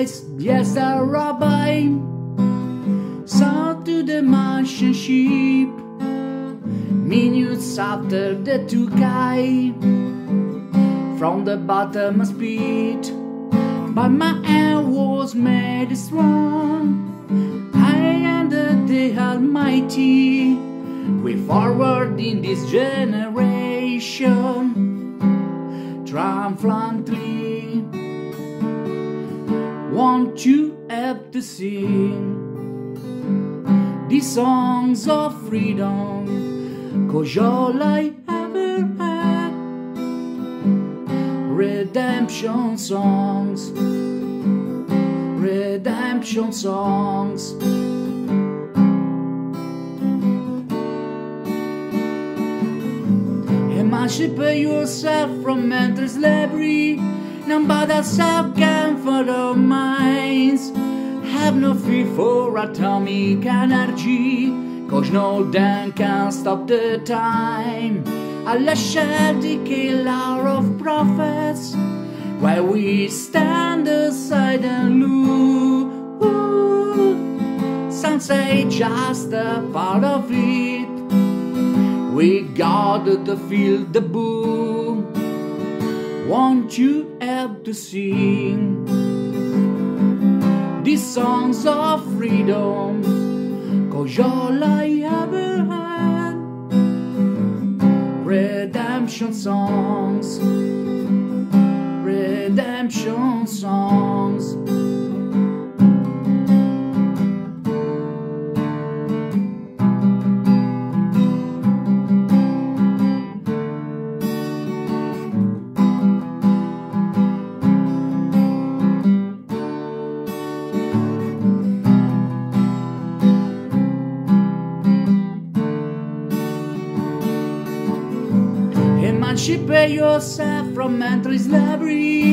Yes, the rabbi saw to the Martian sheep. minutes after the two guy from the bottomless pit. But my hand was made strong. I am the Almighty. We forward in this generation triumphantly. Won't you help to sing these songs of freedom? Cause all I ever had redemption songs, redemption songs. Emancipate yourself from mental slavery. None but ourselves can follow minds. Have no fear for atomic energy, cause no damn can stop the time. Allah shall the killer of prophets, while we stand aside and look. Some say just a part of it. We got to feel the boom. Won't you help to sing these songs of freedom? Cause all I ever had redemption songs, redemption songs. Emancipate yourself from mental slavery.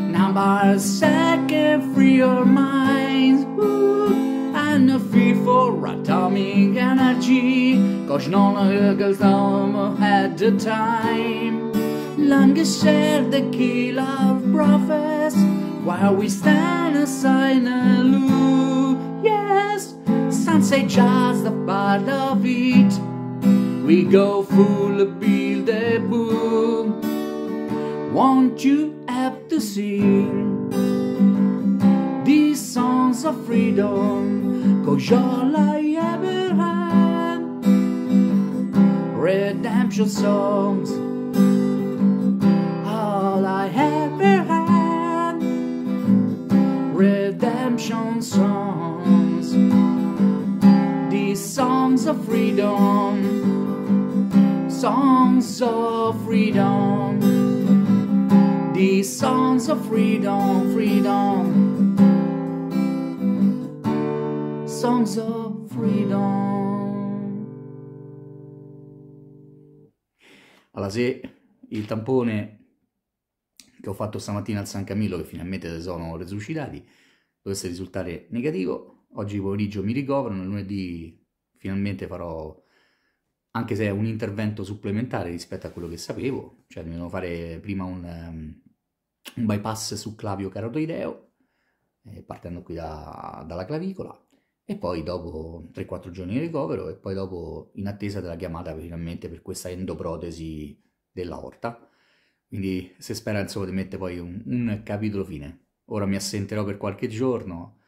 Number second, free your minds. Ooh, and a fear for atomic energy. Cause none of the time at the time. Longest share the kill of prophets. While we stand aside and look. Yes, say just a part of it. We go full of. Won't you have to sing these songs of freedom? Cause all I ever had redemption songs. All I ever had redemption songs. These songs of freedom songs of freedom. These songs of freedom, freedom. Songs of freedom. Allora, se il tampone che ho fatto stamattina al San Camillo, che finalmente sono resuscitati, dovesse risultare negativo, oggi pomeriggio mi ricoverano, lunedì finalmente farò anche se è un intervento supplementare rispetto a quello che sapevo, cioè devono fare prima un, um, un bypass su clavio carotoideo, eh, partendo qui da, dalla clavicola, e poi dopo 3-4 giorni di ricovero, e poi dopo in attesa della chiamata finalmente per questa endoprotesi dell'aorta. Quindi si spera insomma di mettere poi un, un capitolo fine. Ora mi assenterò per qualche giorno,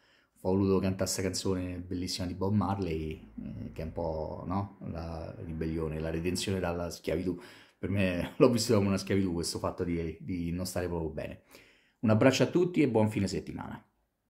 ho voluto cantare questa canzone bellissima di Bob Marley, eh, che è un po' no? la ribellione, la redenzione dalla schiavitù. Per me l'ho visto come una schiavitù questo fatto di, di non stare proprio bene. Un abbraccio a tutti e buon fine settimana.